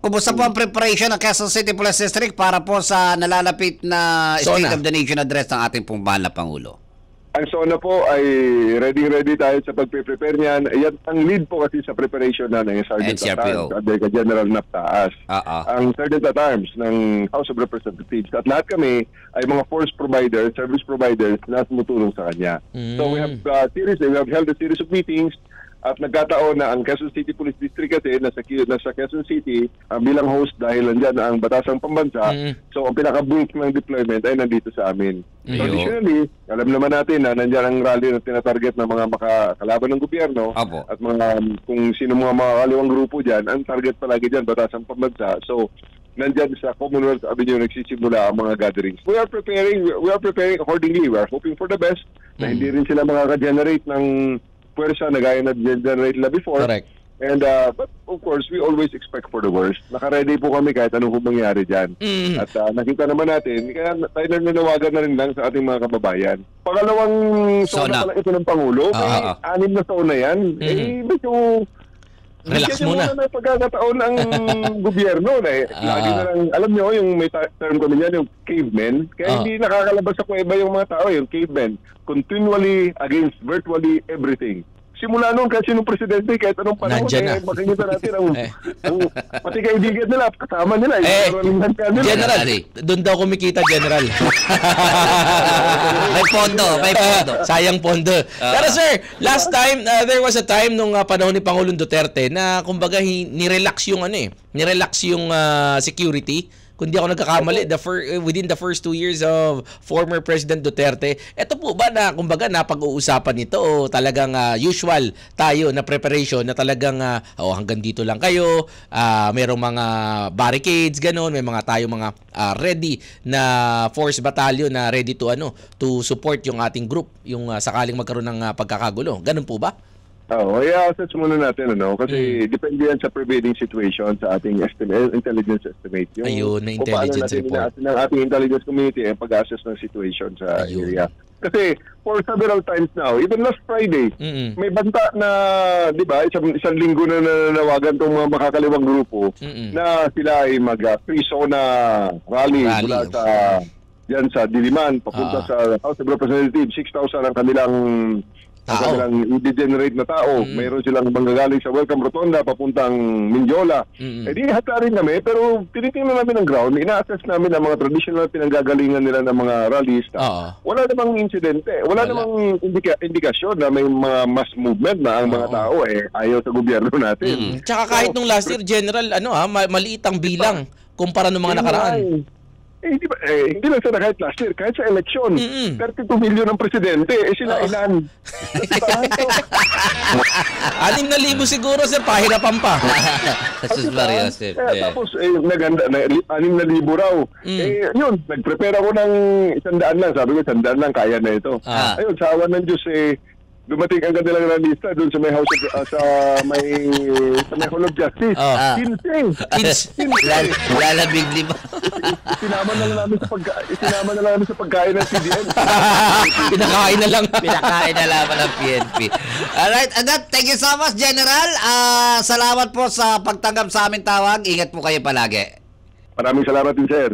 Kumusta po ang preparation ng Quezon City Police District para po sa nalalapit na State Sona. of the Nation address ng ating pong mahal na Pangulo? Ang SONA po ay ready-ready tayo sa pagpe-prepare niyan. Yan, ang lead po kasi sa preparation na ng Sergeant at Arms, at General Naptaas. Oo. Ang Sergeant at Arms ng House of Representatives. At lahat kami ay mga force providers, service providers na tumutulong sa kanya. So we have uh, series, we have held a series of meetings at nagkataon na ang Quezon City Police District kasi nasa, nasa Quezon City uh, bilang host dahil nandyan ang Batasang Pambansa. Mm. So ang pinaka-bulk ng deployment ay nandito sa amin. Ayun. Traditionally, alam naman natin na nandyan ang rally na tinatarget ng mga makakalaban ng gobyerno Apo. at mga um, kung sino mga makakaliwang grupo dyan, ang target palagi dyan, Batasang Pambansa. So, nandyan sa Commonwealth Avenue nagsisimula ang mga gatherings. We are preparing, we are preparing accordingly. We are hoping for the best na hindi rin sila makaka-generate ng puwersa na gaya na generate nila before. Correct. And uh, but of course, we always expect for the worst. Naka-ready po kami kahit anong kung mangyari dyan. Mm. At uh, nakita naman natin, kaya tayo nananawagan na rin lang sa ating mga kababayan. Pangalawang Sona. sona pa lang ito ng Pangulo. Ah, eh, ah. anim na sona yan. Eh, medyo... Relax niyo muna. ng pagkakataon ng gobyerno na eh. Lagi na lang, alam niyo, yung may term kami niyan, yung cavemen. Kaya Ah. hindi nakakalabas sa kuweba yung mga tao, yung cavemen. Continually against virtually everything. Simula noon kasi nung presidente, kahit anong panahon, eh, na. makikita natin ang, Eh. ang pati kaibigan nila, kasama nila. Eh, ka nila. General, doon daw kumikita, General. May pondo, may pondo. Sayang pondo. Pero sir, last time, uh, there was a time nung uh, panahon ni Pangulong Duterte na kumbaga nirelax yung ano eh, nirelax yung uh, security. Kung di ako nagkakamali, the fir- uh, within the first two years of former President Duterte, ito po ba na kumbaga napag-uusapan nito o talagang uh, usual tayo na preparation na talagang uh, oh, hanggang dito lang kayo, uh, merong mga barricades, ganun, may mga tayo mga uh, ready na force battalion na ready to ano to support yung ating group yung uh, sakaling magkaroon ng uh, pagkakagulo. Ganun po ba? Oo, oh, i-assess muna natin ano kasi Mm. depende yan sa prevailing situation sa ating estimate, intelligence estimate. Ayun, na kung paano intelligence natin report. ng ating intelligence community ang pag-assess ng situation sa Ayun. area. Kasi for several times now, even last Friday, Mm-mm. may banta na, di ba, isang, isang linggo na nananawagan itong mga makakaliwang grupo Mm-mm. na sila ay mag-free zone na rally, Rally, mula of- sa yan sa Diliman, papunta Ah. sa House of Representatives, 6,000 ang kanilang ang Tao. kanilang i-degenerate na tao. Mm. Mayroon silang manggagaling sa Welcome Rotonda papuntang Mindiola. Mm-mm. Eh di hata rin kami, pero tinitingnan namin ang ground, ina-assess namin ang mga traditional pinanggagalingan nila ng mga rallyista. Oo. Wala namang insidente, wala, Wala. namang indika- indikasyon na may mga mass movement na ang mga Oo. tao eh ayaw sa gobyerno natin. Mm. Tsaka kahit nung last year, General, ano ha, ma- maliit ang bilang kumpara nung mga nakaraan. Eh. Hindi, ba, eh, hindi lang sa kahit last year, kahit sa eleksyon. Mm-mm. 32 million ng presidente, eh sila Oo. ilan? Anim na libo siguro, sir, pahirapan pa. Jesus Maria. Eh, Yeah. Tapos, eh, naganda, na, li- anim na libo raw. Mm. Eh, yun, nag-prepare ako ng isang daan lang. Sabi ko, isang daan lang, kaya na ito. Ah. Ayun, sa awan ng Diyos, eh, dumating ang kanilang lista doon sa may house of, ah, sa may sa may Hall of Justice. Ah. Ginseng. Kids. Lal- Lalabig di ba? Sinama na lang namin sa pagka sinama na lang namin sa pagkain ng CDN. Pinakain na lang. Pinakain na laban ng PNP. Alright, and that, thank you so much, General. Ah, salamat po sa pagtanggap sa aming tawag. Ingat po kayo palagi. Maraming salamat din, sir.